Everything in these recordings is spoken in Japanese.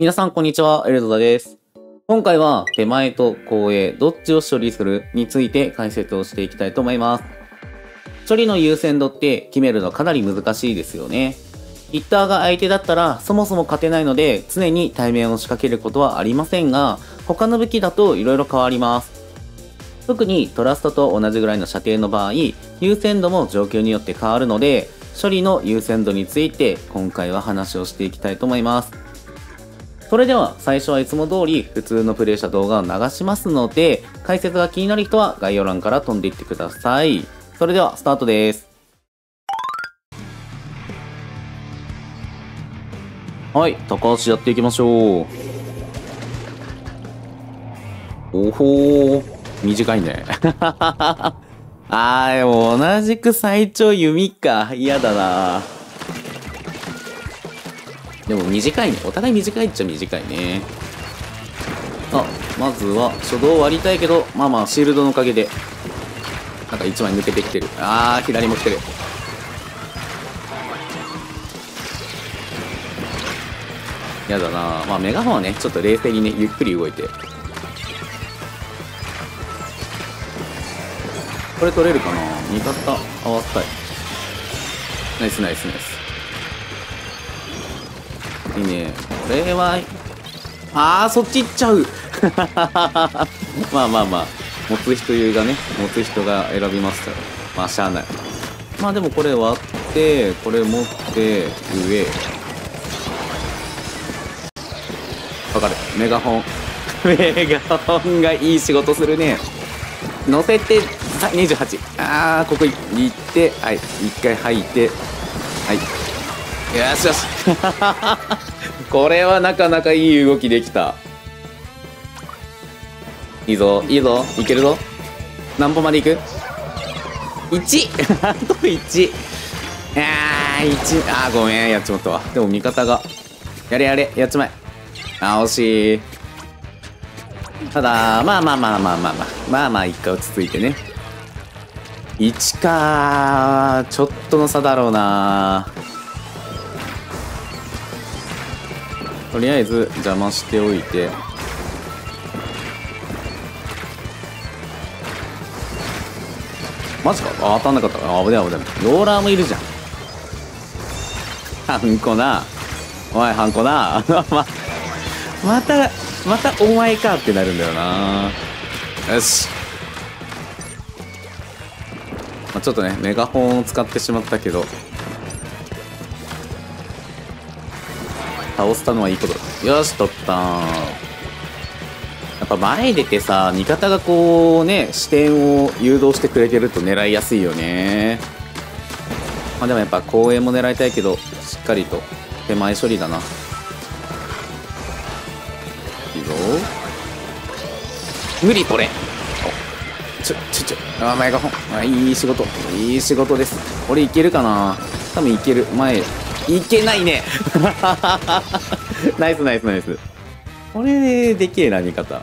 皆さんこんにちは、エルドダです。今回は手前と後衛どっちを処理するについて解説をしていきたいと思います。処理の優先度って決めるのかなり難しいですよね。ヒッターが相手だったらそもそも勝てないので常に対面を仕掛けることはありませんが他の武器だと色々変わります。特にトラストと同じぐらいの射程の場合優先度も状況によって変わるので処理の優先度について今回は話をしていきたいと思います。それでは最初はいつも通り普通のプレイした動画を流しますので解説が気になる人は概要欄から飛んでいってください。それではスタートです。はい、高橋やっていきましょう。おほー、短いね。あー、でも同じく最長弓か。嫌だなでも短いね。お互い短いっちゃ短いね。あ、まずは初動割りたいけど、まあまあシールドのおかげで、なんか一枚抜けてきてる。あー、左も来てる。やだなまあメガホンはね、ちょっと冷静にね、ゆっくり動いて。これ取れるかな味方合わせたい。ナイスナイスナイス。いいね。これは、あー、そっち行っちゃう まあまあまあ、持つ人優がね、持つ人が選びますから。まあ、しゃあない。まあでもこれ割って、これ持って、上。わかる。メガホン。メガホンがいい仕事するね。乗せて、さ28。あー、ここ行って、はい。一回吐いて、はい。よしよし。これはなかなかいい動きできた。いいぞ、いいぞ、いけるぞ。何歩まで行く ?1! あと1。あー、1。あー、ごめん、やっちまったわ。でも味方が。やれやれ、やっちまえ。あー、惜しい。ただ、まあまあまあまあまあまあ。まあまあ、一回落ち着いてね。1かちょっとの差だろうなとりあえず邪魔しておいて。マジか？あ当たんなかった。あ危ない危ない。ローラーもいるじゃん。ハンコな。おいハンコな。ままたまたお前かってなるんだよな。よし。まあ、ちょっとねメガホンを使ってしまったけど。倒したのはいいことだ。よし取ったやっぱ前出てさ味方がこうね視点を誘導してくれてると狙いやすいよね。まあでもやっぱ公園も狙いたいけどしっかりと手前処理だな。いいぞ。無理これ。ちょちょちょ。あ前がほんあいい仕事。いい仕事です。俺いけるかな。多分いける。前いけないね。ナイスナイスナイスこれででけえな味方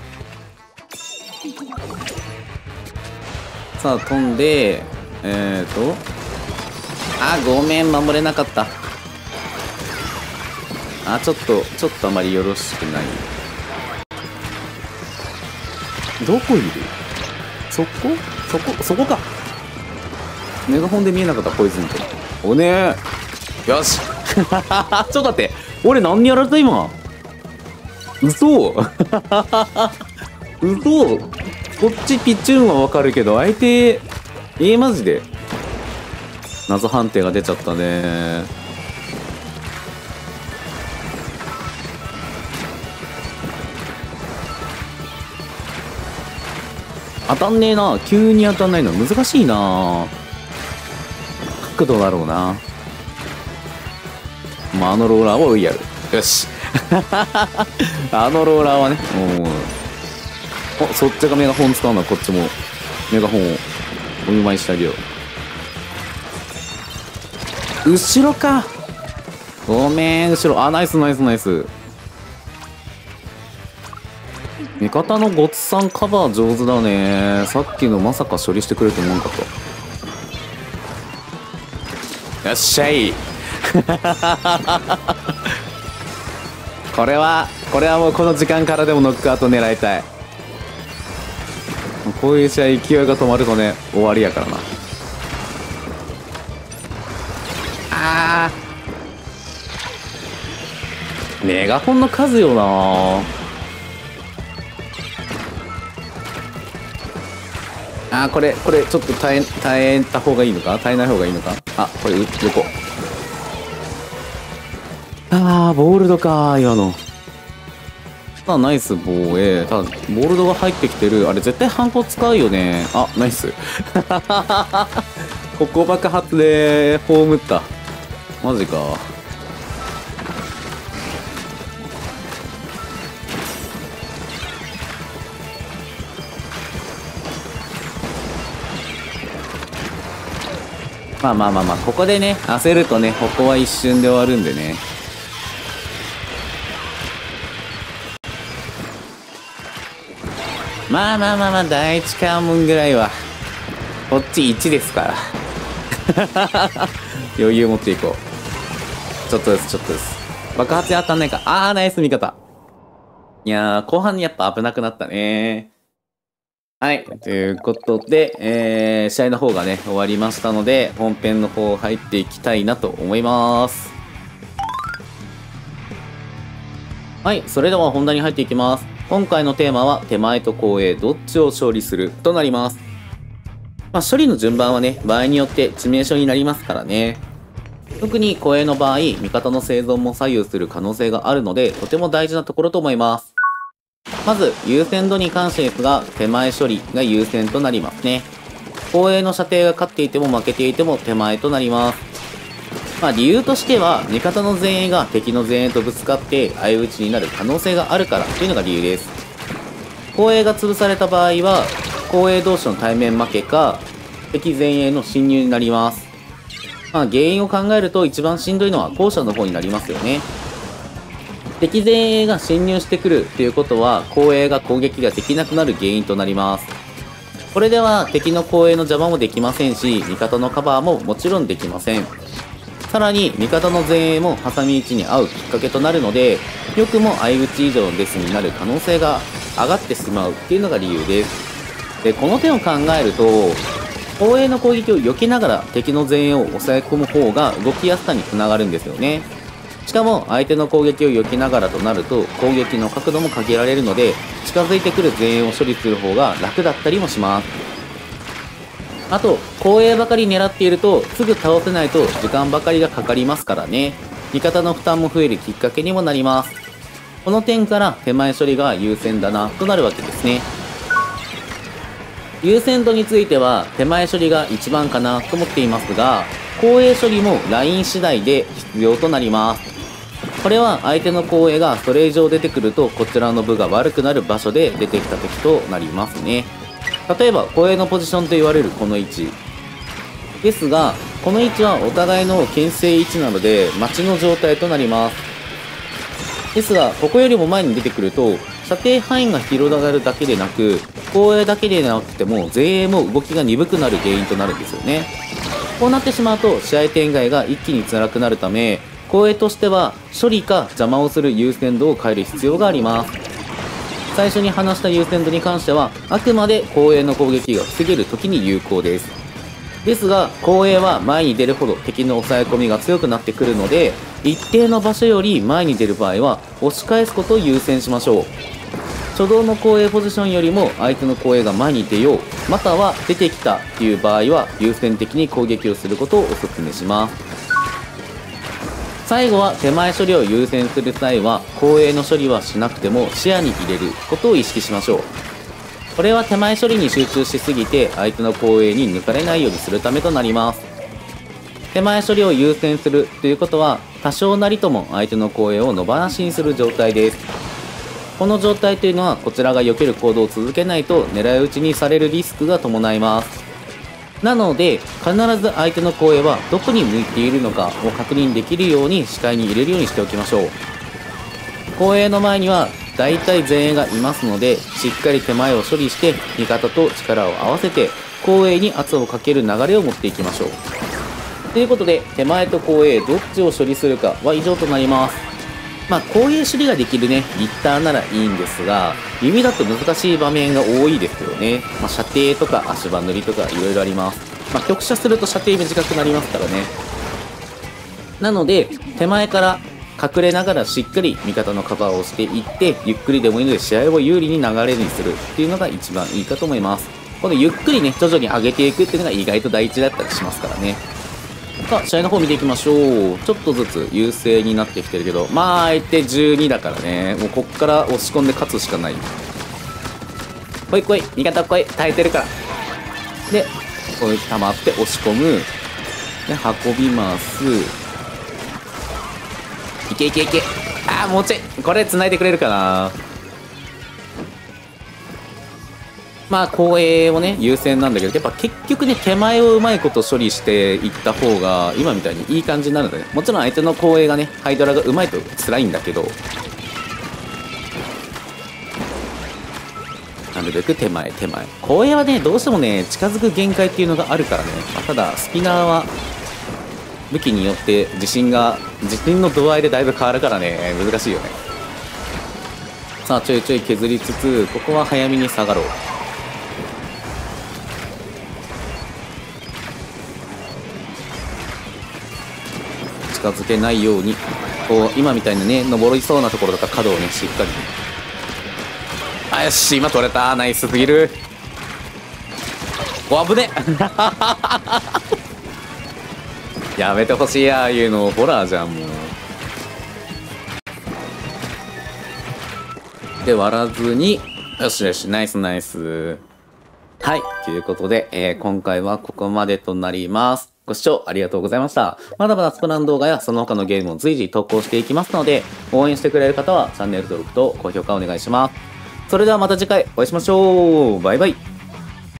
さあ飛んでえーと。あごめん守れなかった。あちょっとちょっとあまりよろしくない。どこいる？そこ？そこ？そこか。メガホンで見えなかったポイズンと。おねえ。よし。ちょっと待って。俺何やられた今？嘘。嘘。こっちピッチューンはわかるけど相手えー、マジで。謎判定が出ちゃったね。当たんねえな。急に当たんないの難しいな。角度だろうな。まあ、あのローラーをやる。よし。あのローラーはねうんおそっちがメガホン使うのはこっちもメガホンをお見舞いしてあげよう。後ろか。ごめん後ろ。あナイスナイスナイス。味方のごっさんカバー上手だね。さっきのまさか処理してくれると思うんかとよっしゃい これはこれはもうこの時間からでもノックアウト狙いたい。こういう試合勢いが止まるとね終わりやからな。あメガホンの数よな。あーこれこれちょっと耐え耐えた方がいいのか？耐えない方がいいのか？あこれう。横あーボールドか今の。ただナイス防衛ただボールドが入ってきてる。あれ絶対ハンコ使うよね。あナイス。ここ爆発で葬った。マジか。まあまあまあまあここでね焦るとねここは一瞬で終わるんでね。まあまあまあまあ第一関門ぐらいはこっち1ですから 余裕持っていこうちょっとですちょっとです爆発に当たんないかあーナイス味方いやー後半にやっぱ危なくなったねはい。ということで、えー、試合の方がね、終わりましたので、本編の方入っていきたいなと思います。はい。それでは本題に入っていきます。今回のテーマは、手前と後衛、どっちを勝利するとなります。まあ、処理の順番はね、場合によって致命傷になりますからね。特に後衛の場合、味方の生存も左右する可能性があるので、とても大事なところと思います。まず、優先度に関してですが、手前処理が優先となりますね。後衛の射程が勝っていても負けていても手前となります。まあ理由としては、味方の前衛が敵の前衛とぶつかって相打ちになる可能性があるからというのが理由です。後衛が潰された場合は、後衛同士の対面負けか、敵前衛の侵入になります。まあ原因を考えると一番しんどいのは後者の方になりますよね。敵前衛が侵入してくるということは後衛が攻撃ができなくなる原因となりますこれでは敵の後衛の邪魔もできませんし味方のカバーももちろんできませんさらに味方の前衛も挟み撃ちに合うきっかけとなるのでよくも相打ち以上のデスになる可能性が上がってしまうっていうのが理由です。でこの点を考えると後衛の攻撃を避けながら敵の前衛を抑え込む方が動きやすさにつながるんですよね。しかも相手の攻撃を避けながらとなると攻撃の角度も限られるので近づいてくる前衛を処理する方が楽だったりもします。あと後衛ばかり狙っているとすぐ倒せないと時間ばかりがかかりますからね。味方の負担も増えるきっかけにもなります。この点から手前処理が優先だなとなるわけですね。優先度については手前処理が一番かなと思っていますが後衛処理もライン次第で必要となります。これは相手の後衛がそれ以上出てくるとこちらの部が悪くなる場所で出てきた時となりますね。例えば後衛のポジションと言われるこの位置。ですがこの位置はお互いの牽制位置なので待ちの状態となります。ですがここよりも前に出てくると射程範囲が広がるだけでなく後衛だけでなくても前衛も動きが鈍くなる原因となるんですよね。こうなってしまうと試合展開が一気に辛くなるため後衛としては処理か邪魔をする優先度を変える必要があります。最初に話した優先度に関してはあくまで後衛の攻撃が防げる時に有効です。ですが後衛は前に出るほど敵の抑え込みが強くなってくるので一定の場所より前に出る場合は押し返すことを優先しましょう。初動の後衛ポジションよりも相手の後衛が前に出ようまたは出てきたという場合は優先的に攻撃をすることをお勧めします。最後は手前処理を優先する際は後衛の処理はしなくても視野に入れることを意識しましょう。これは手前処理に集中しすぎて相手の後衛に抜かれないようにするためとなります。手前処理を優先するということは多少なりとも相手の後衛を野放しにする状態です。この状態というのはこちらが避ける行動を続けないと狙い撃ちにされるリスクが伴います。なので必ず相手の後衛はどこに向いているのかを確認できるように視界に入れるようにしておきましょう。後衛の前には大体前衛がいますのでしっかり手前を処理して味方と力を合わせて後衛に圧をかける流れを持っていきましょう。ということで手前と後衛どっちを処理するかは以上となります。まあ、こういう処理ができるね、リッターならいいんですが、弓だと難しい場面が多いですよね。まあ、射程とか足場塗りとか色々あります。まあ、局射すると射程短くなりますからね。なので、手前から隠れながらしっかり味方のカバーをしていって、ゆっくりでもいいので試合を有利に流れにするっていうのが一番いいかと思います。このゆっくりね、徐々に上げていくっていうのが意外と大事だったりしますからね。さあ、試合の方見ていきましょう。ちょっとずつ優勢になってきてるけど、まあ相手12だからね、もうこっから押し込んで勝つしかない。来い来い、味方来い、耐えてるから。で、こういう溜まって押し込む。で、運びます。いけいけいけ。ああ、もうちょい。これ繋いでくれるかなまあ、後衛をね、優先なんだけど、やっぱ結局ね、手前をうまいこと処理していった方が、今みたいにいい感じになるんだね。もちろん相手の後衛がね、ハイドラがうまいと辛いんだけど、なるべく手前、手前。後衛はね、どうしてもね、近づく限界っていうのがあるからね。まあ、ただ、スピナーは、武器によって自信が、自信の度合いでだいぶ変わるからね、難しいよね。さあ、ちょいちょい削りつつ、ここは早めに下がろう。近づけないように。こう今みたいにね登りそうなところだったら角をねしっかり。あよし今取れた。ナイスすぎる。お危ね。やめてほしいああいうの。ホラーじゃんもう。で割らずに。よしよしナイスナイス。はい。ということで、えー、今回はここまでとなります。ご視聴ありがとうございました。まだまだスプラン動画やその他のゲームを随時投稿していきますので、応援してくれる方はチャンネル登録と高評価お願いします。それではまた次回お会いしましょう。バイバイ。